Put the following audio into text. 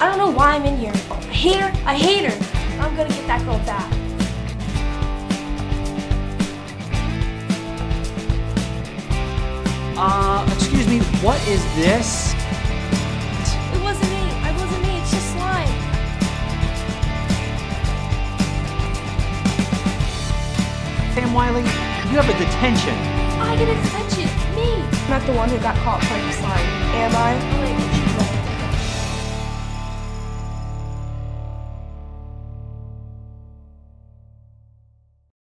I don't know why I'm in here. I hate her. I hate her. I'm gonna get that girl back. Uh, excuse me, what is this? It wasn't me. I wasn't me. It's just slime. Sam Wiley, you have a detention. I get detention. Me. I'm not the one who got caught playing slime, am I?